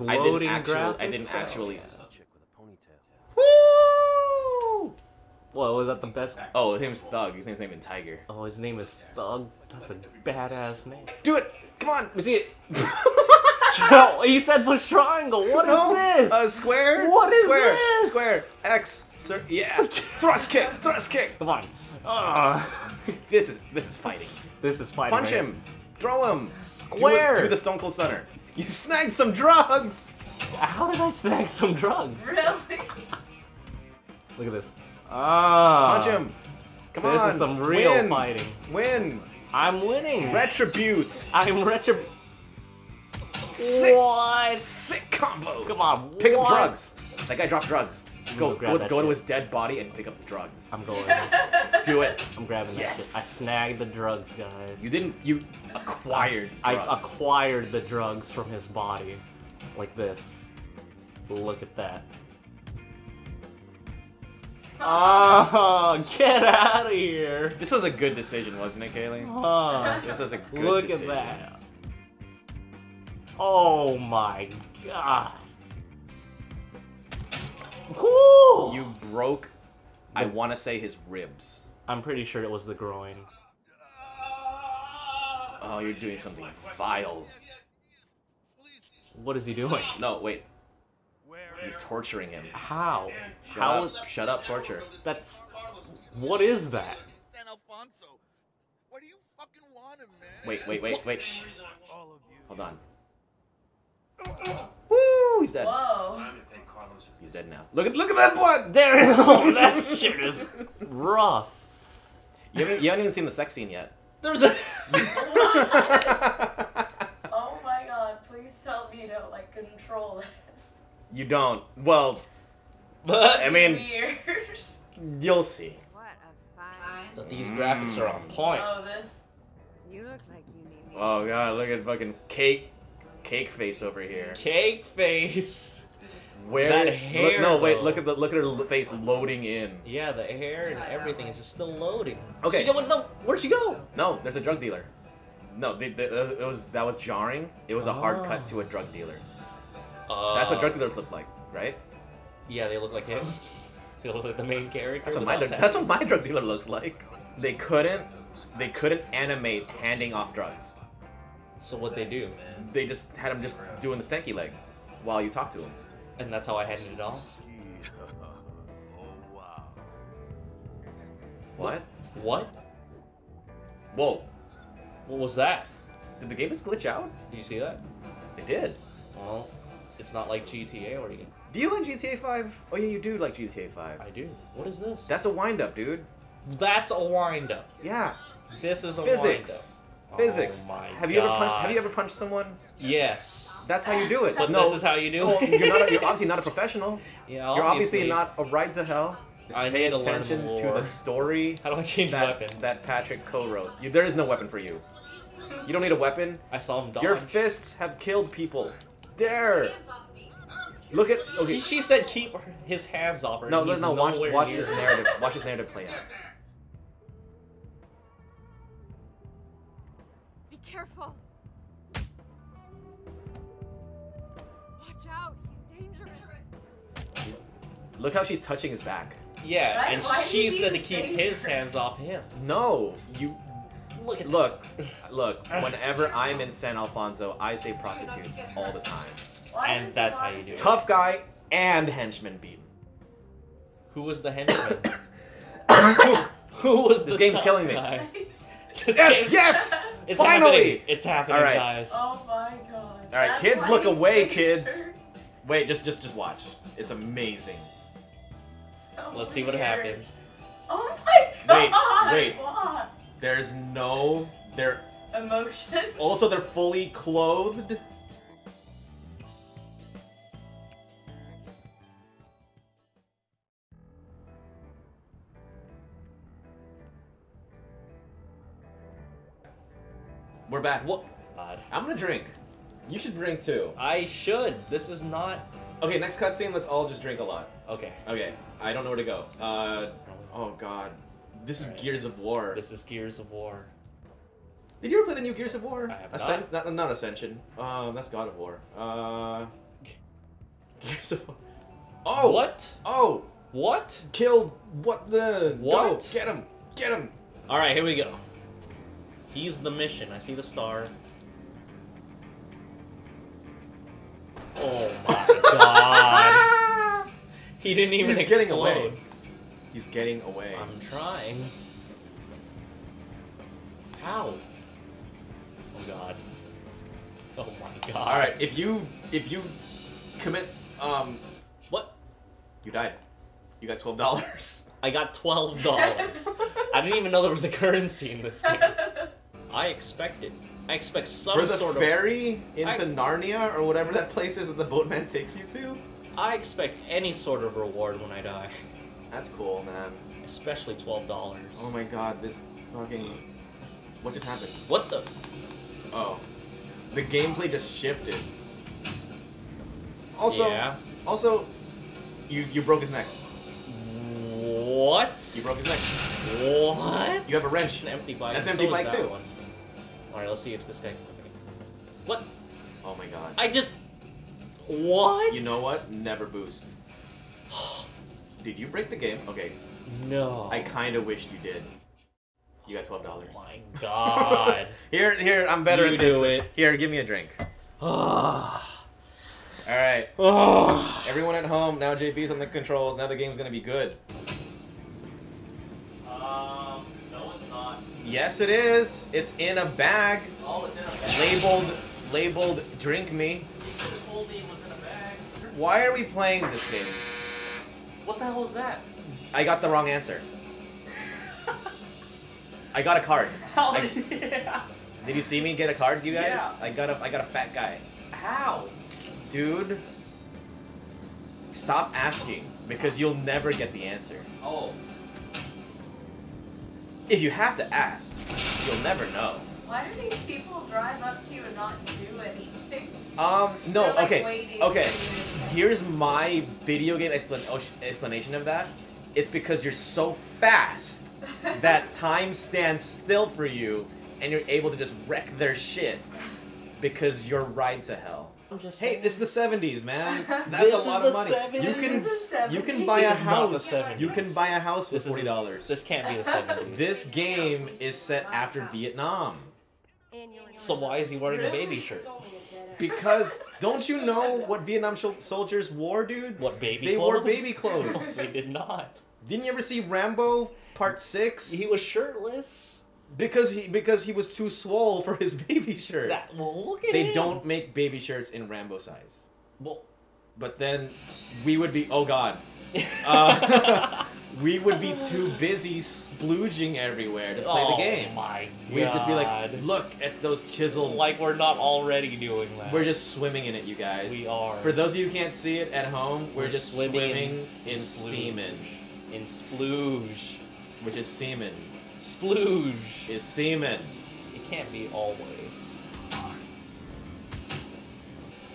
Those I didn't actually. graphics. I didn't actually. chick with a ponytail. Woo! What was that the best? Oh, his name's Thug. His name's not even Tiger. Oh, his name is Thug. That's a badass name. Do it! Come on! Let me see it! No, he said for triangle. What is No. this? Uh, square? What is square, this? Square. X. Sir, yeah. thrust kick. Thrust kick. Come on. Ah. This is this is fighting. this is fighting. Punch man. him. Throw him. Square. Do, it- do the Stone Cold Stunner. You snagged some drugs. How did I snag some drugs? Really? Look at this. Ah. Punch him. Come This on. is some real Win. fighting. Win. I'm winning. Retribute. I'm retro. Sick. What? Sick combos. Come on. Pick what? up drugs. That guy dropped drugs. Go go go, go to his dead body and pick up the drugs. I'm going. Do it. I'm grabbing that Yes. shit. I snagged the drugs, guys. You didn't. You acquired. I drugs. acquired the drugs from his body. Like this. Look at that. Oh, get out of here. This was a good decision, wasn't it, Kaylee? Oh, This was a good look decision. at that. Oh my god. Whew. You broke. I want to say his ribs. I'm pretty sure it was the groin. Oh, you're doing something vile. What is he doing? No, wait. He's torturing him. How? Shut How? up. Shut up, torture. That's. What is that? What do you fucking want him, man? Wait, wait, wait, wait. Shh. Hold on. Woo! He's dead. Whoa. He's dead now. Look at look at that blood. There. Oh, that shit is rough. You haven't, you haven't even seen the sex scene yet. There's a. Oh my god, please tell me you don't like control it. You don't. Well, but I mean, Weird. you'll see. What a fine. these graphics are on point. Oh, this. You look like you need some Oh god, look at fucking cake, cake face over here. Cake face. Where? That look- hair, no, wait. though. Look at the look at her face loading in. Yeah, the hair and everything is just still loading. Okay. She go, no, where'd she go? No, there's a drug dealer. No, they, they, it was that was jarring. It was a hard Oh. cut to a drug dealer. Uh, That's what drug dealers look like, right? Yeah, they look like him. they look like the main character. That's what my that's what my drug dealer looks like. They couldn't they couldn't animate handing off drugs. So what they do, They just had him just doing the stanky leg while you talk to him. and that's how I handed it off. oh wow. What? What? Whoa! What was that? Did the game just glitch out? Do you see that? It did. Well, it's not like GTA where you can. Do you like GTA 5? Oh yeah, you do like GTA 5. I do. What is this? That's a wind up, dude. that's a wind up. Yeah. This is a. Physics. Physics. Oh have you ever punched have you ever punched someone? Yes. That's how you do it. But no, this is how you do no, it. you're not. A, you're obviously not a professional. Yeah, You're obviously not a ride to hell. I Pay need to attention to lore. the story How do I change that, weapon? that Patrick co-wrote. You, there is no weapon for you. You don't need a weapon. I saw him dodge. Your fists have killed people. There. Look at. Okay. He, she said keep his hands off her. No, no, no. Watch, watch this narrative. Watch this narrative play out. Careful. Watch out. He's dangerous. Look how she's touching his back. Yeah, Right? and Why she did said to keep say his hands off him. No, you Look at look, look. Whenever I'm in San Alfonso, I say prostitutes all the time. Why And that's how you do it. Tough guy and henchman beaten. Who was the henchman? who, who was This the game's tough killing me. guy? This Yes, game's- yes! It's Finally! happening. It's happening, All right. guys. Oh my god. All right, That's kids, look away, kids. Wait, just just just watch. It's amazing. So Let's see what weird. happens. Oh my Wait, god. wait. What? There's no. They're Emotion. also they're fully clothed. We're back. What? God. I'm gonna drink. You should drink too. I should. This is not. Okay, next cutscene. Let's all just drink a lot. Okay. Okay, I don't know where to go. Uh, oh god, this is Alright. Gears of War. This is Gears of War. Did you ever play the new Gears of War? I have Ascen- not. not. Ascension. Um, that's God of War. Uh, Gears of War. Oh! What? Oh! What? Killed what the. What? Go! Get him! Get him! All right, here we go. He's the mission. I see the star. Oh my god! He didn't even He's explode. getting away. He's getting away. I'm trying. How? Oh god. Oh my god. Alright, if you. If you commit. Um. What? You died. You got $12. I got twelve dollars. I didn't even know there was a currency in this game. I expect it. I expect some sort of. For the sort ferry into I- Narnia or whatever that place is that the boatman takes you to? I expect any sort of reward when I die, That's cool, man. especially twelve dollars. Oh my god, this fucking. What just happened? What the? Oh. The gameplay just shifted. Also, yeah. also, you you broke his neck. What? You broke his neck. What? You have a wrench. an empty bike. That's and empty so bike too. One. All right, let's see if this guy. can. What? Oh my god. I just. What? You know what? Never boost. Did you break the game? Okay. no. I kind of wished you did. You got twelve dollars. Oh my god. Here, here. I'm better You at this. do it. Here, give me a drink. All right. Everyone at home. Now JP's on the controls. Now the game's gonna be good. Yes, it is. It's in a bag Oh, it's in a bag. labeled labeled drink me. You could have told me it was in a bag. Why are we playing this game? What the hell was that? I got the wrong answer. I got a card. How? I- yeah. Did you see me get a card, you guys? Yeah. I got a I got a fat guy. How? Dude, stop asking because you'll never get the answer. Oh. If you have to ask, you'll never know. Why do these people drive up to you and not do anything? Um, no, like, okay, okay. for you to- Here's my video game explan- explanation of that. It's because you're so fast that time stands still for you, and you're able to just wreck their shit because you're ride to hell. I'm just Hey, saying. this is the '70s, man. That's This a is lot the of money. 70s? You can This is the you can 70s. buy a This is not the house. 70s. You can buy a house for This is- forty dollars. This can't be the 70s. This game is set after Vietnam. So why is he wearing a baby shirt? Because don't you know what Vietnam shol- soldiers wore, dude? What baby They clothes? wore baby clothes. No, they did not. Didn't you ever see Rambo Part Six? He was shirtless. Because he because he was too swole for his baby shirt. That well, look at they him. don't make baby shirts in Rambo size. Well, But then we would be oh god. Uh, we would be too busy splooging everywhere to play oh the game. my god. We'd just be like, look at those chiseled. like we're not already doing that. we're just swimming in it, you guys. we are. For those of you who can't see it at home, we're, We're just swimming swimming, in in semen, in splooge, which is semen. Splooge. Is semen. It can't be always.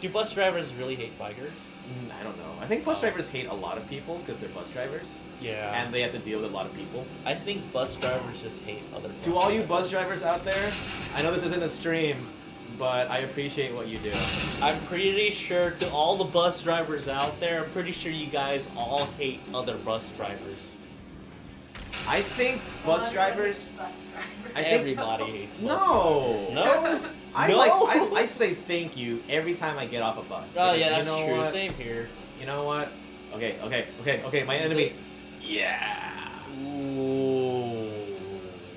Do bus drivers really hate bikers? Mm, I don't know. I think bus drivers hate a lot of people because they're bus drivers, Yeah. and they have to deal with a lot of people. I think bus drivers just hate other. Bus To all you bus drivers out there, I know this isn't a stream, but I appreciate what you do. I'm pretty sure to all the bus drivers out there, I'm pretty sure you guys all hate other bus drivers. I think bus drivers. I think- Everybody hates bus No. drivers. No. I No? like. I, I say thank you every time I get off a bus. Oh because yeah, you that's know true. what? Same here. You know what? Okay, okay, okay, okay. My enemy. Yeah. Ooh.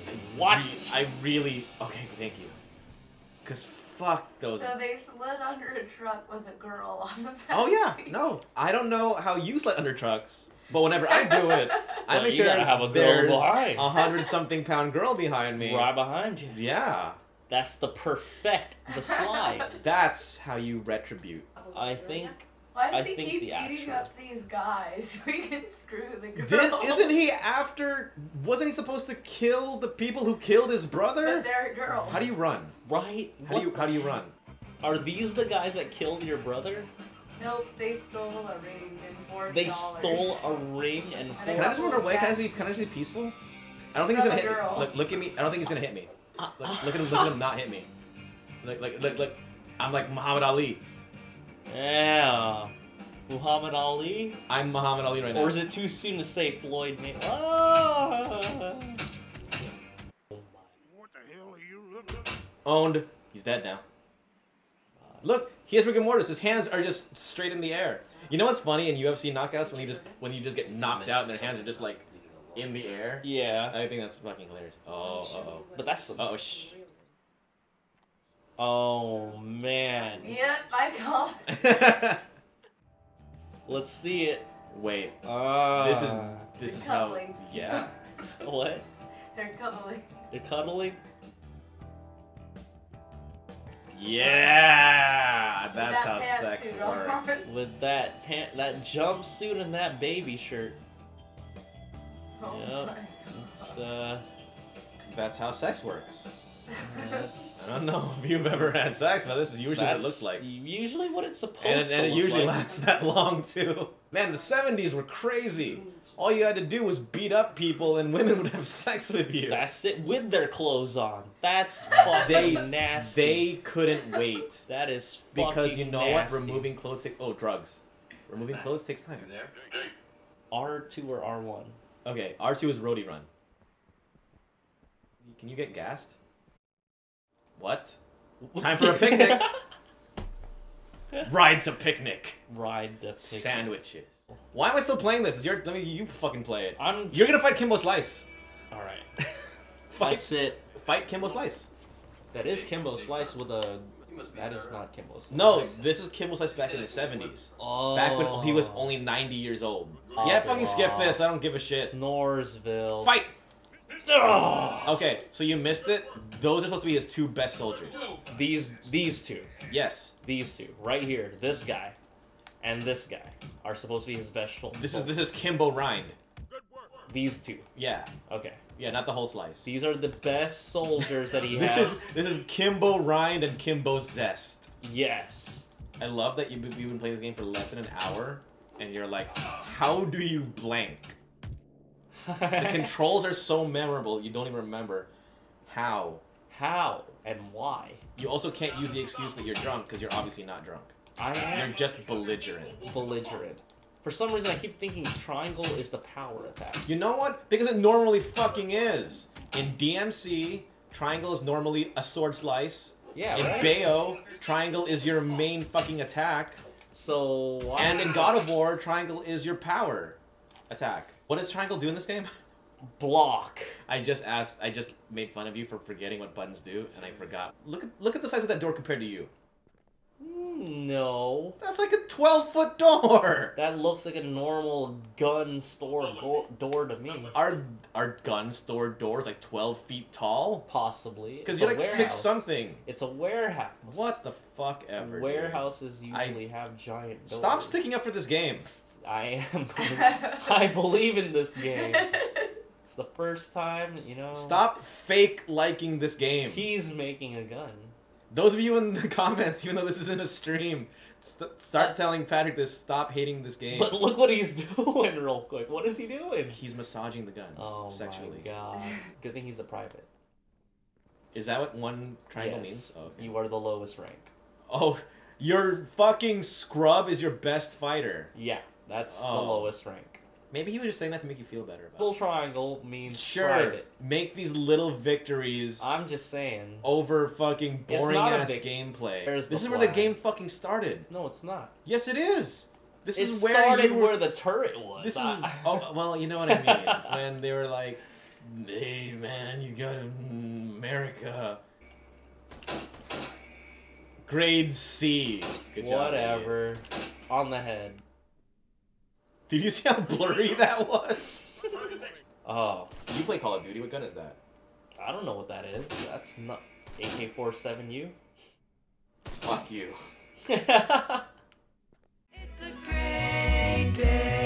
I What? re- I really. Okay, thank you. Cause fuck those. So they slid under a truck with a girl on the back Oh yeah, seat. no, I don't know how you slid under trucks, but whenever I do it, I Well, make sure gotta have a girl there's behind. a hundred something pound girl behind me. Right behind you. Yeah, That's the perfect the slide. that's how you retribute. Oh, I think. Why does I he think keep beating actual- up these guys? We can screw the girl. Did, isn't he after? Wasn't he supposed to kill the people who killed his But brother? they're girls. How do you run? Right? How do you how do you run? Are these the guys that killed your brother? Nope, they stole a ring and four They stole a ring and And four. a Can I just run couple away? Can I just be can I just be peaceful? I don't think he's gonna Another hit me. Look, look at me. I don't think he's gonna hit me. Look, look at him. Look at him not hit me. Look, look, look, look. I'm like Muhammad Ali. Yeah. Muhammad Ali? I'm Muhammad Ali right now. Or is it too soon to say Floyd May? Ah! Oh my. What the hell are you looking? Owned. He's dead now. Look, he has rigor mortis. His hands are just straight in the air. You know what's funny in UFC knockouts when you just when you just get knocked out and their hands are just like in the air? Yeah, I think that's fucking hilarious. Oh, uh but that's oh. Oh, shh. oh man. Yep, I call. Let's see it. Wait, Ah, this is this They're is how. Yeah. what? They're cuddling. They're cuddling. Yeah, that's That how sex pantsuit on. works. with that tan- that jumpsuit and that baby shirt. Oh Yep. my It's, uh, That's how sex works. I don't know if you've ever had sex, but this is usually what it looks like. Usually what it's supposed And it, to and it usually like. lasts that long too. Man, the 70s were crazy. All you had to do was beat up people and women would have sex with you. That's it with their clothes on. That's fucking They- nasty. They couldn't wait. That is Because you fucking know what? Removing clothes takes. Oh, drugs. Removing clothes takes time. There. R two or R one. Okay, R2 is roadie run. Can you get gassed? What? Time for a picnic. Ride to picnic. Ride the picnic. Sandwiches. Why am I still playing this? Is your let me you fucking play it. I'm. You're gonna fight Kimbo Slice. All right. Fight That's it. fight Kimbo Slice. That is Kimbo Slice with a. That is not Kimbo Slice. No, this is Kimbo Slice back in the 70s. Oh. Back when he was only 90 years old. Oh, yeah, fucking skip this. I don't give a shit. Snoresville. Fight! Okay, so you missed it. Those are supposed to be his two best soldiers. These these two, Yes. these two, right here, this guy, and this guy are supposed to be his best sol- This is this is Kimbo Rind. These two. Yeah. Okay. Yeah, not the whole slice. These are the best soldiers that he This has. is this is Kimbo Rind and Kimbo Zest. Yes. I love that you've been playing this game for less than an hour, and you're like, how do you blank? The controls are so memorable, you don't even remember how. How and why? You also can't use the excuse that you're drunk because you're obviously not drunk. I am. You're just belligerent. belligerent. For some reason, I keep thinking triangle is the power attack. You know what? Because it normally fucking is. In DMC, triangle is normally a sword slice. Yeah, in right. Bayo, triangle is your main fucking attack. so why? And in God of War, triangle is your power attack. What does triangle do in this game? block. I just asked. I just made fun of you for forgetting what buttons do, and I forgot. Look at look at the size of that door compared to you. No. That's like a twelve foot door. That looks like a normal gun store go- door to me. Are are gun store doors like twelve feet tall? Possibly. Because you're a like six something. It's a warehouse. What the fuck ever? dude. Warehouses I- usually have giant doors. Stop sticking up for this game. I am. I believe in this game. It's the first time, you know. Stop fake liking this game. He's making a gun. Those of you in the comments, even though this isn't a stream, st- start uh, telling Patrick to stop hating this game. But look what he's doing, real quick. What is he doing? He's massaging the gun Oh sexually. my god! Good thing he's a private. Is that what one triangle Yes. means? Oh, okay. You are the lowest rank. oh, your fucking scrub is your best fighter. Yeah, that's the Oh. lowest rank. Maybe he was just saying that to make you feel better about Little triangle means it. Sure, private. make these little victories I'm just saying. over fucking It's boring not a ass vic- gameplay. There's This the is where the flag. game fucking started. No, it's not. Yes, it is. This it is where started you were where the turret was. This is I- oh well, you know what I mean. when they were like, "Hey man, you got America." Grade C. Good job. Whatever. On the head. Did you see how blurry that was? Oh, You play Call of Duty. What gun is that? I don't know what that is. That's not AK-47U. Fuck you. It's a great day.